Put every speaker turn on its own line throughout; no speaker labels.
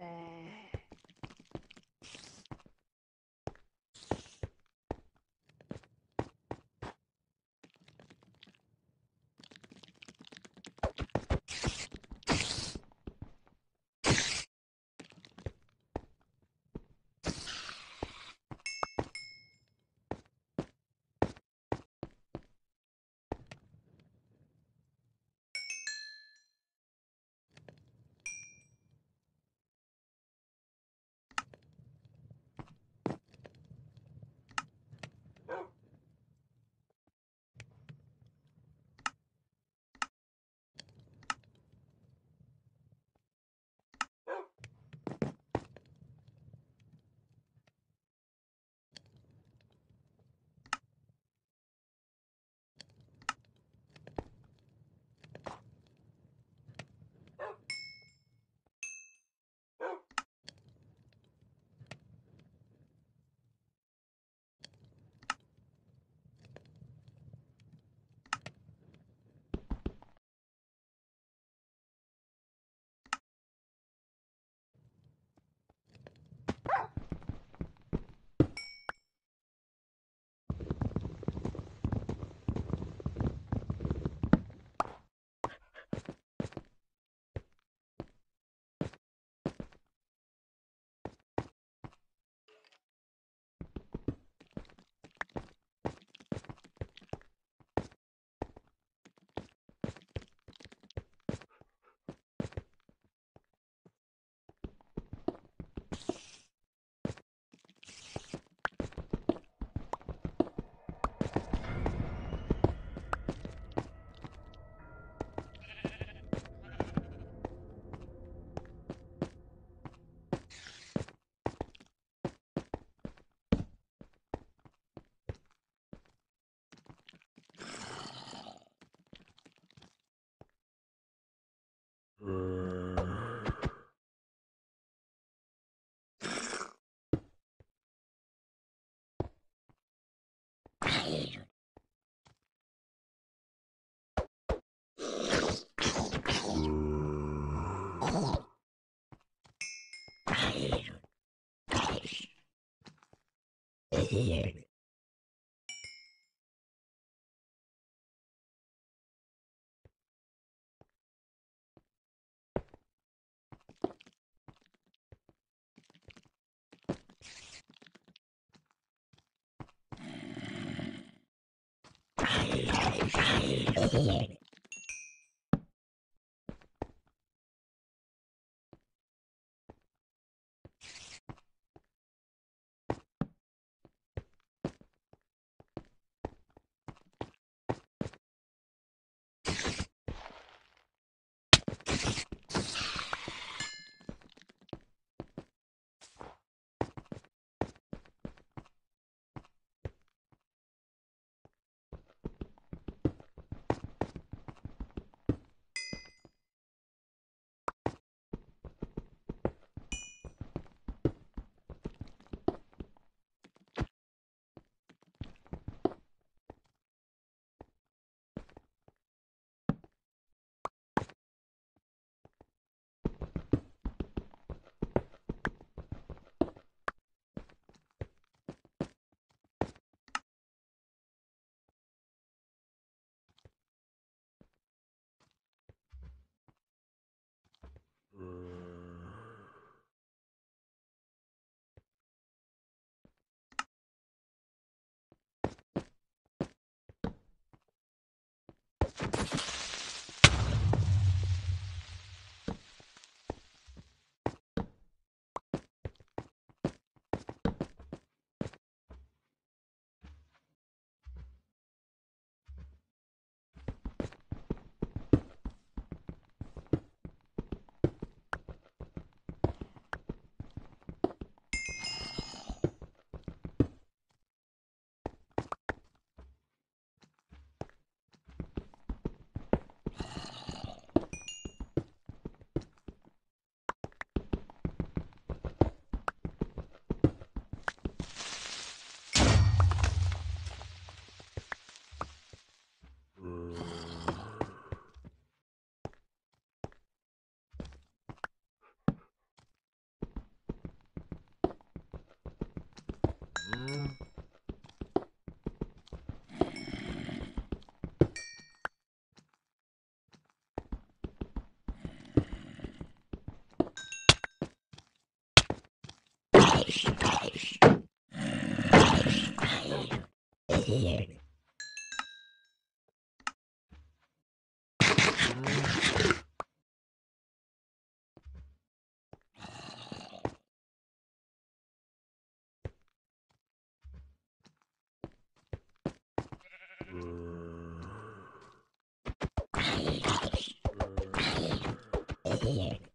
哎。Here. Here. Here. Here.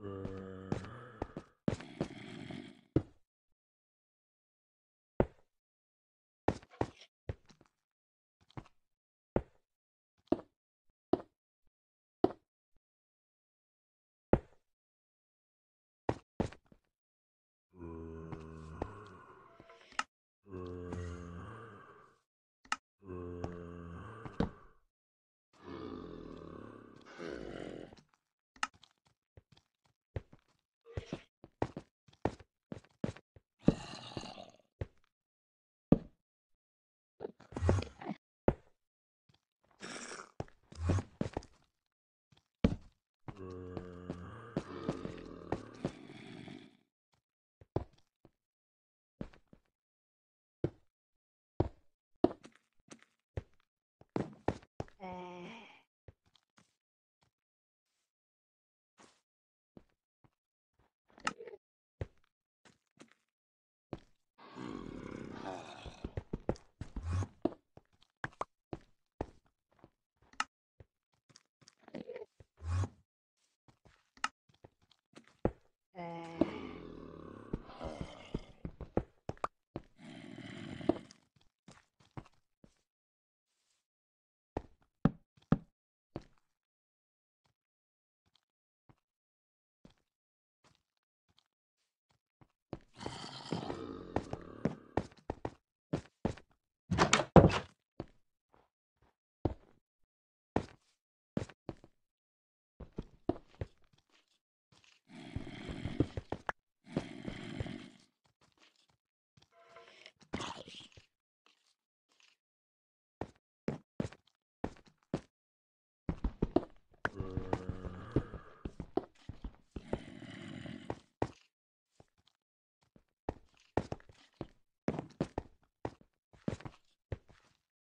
for é,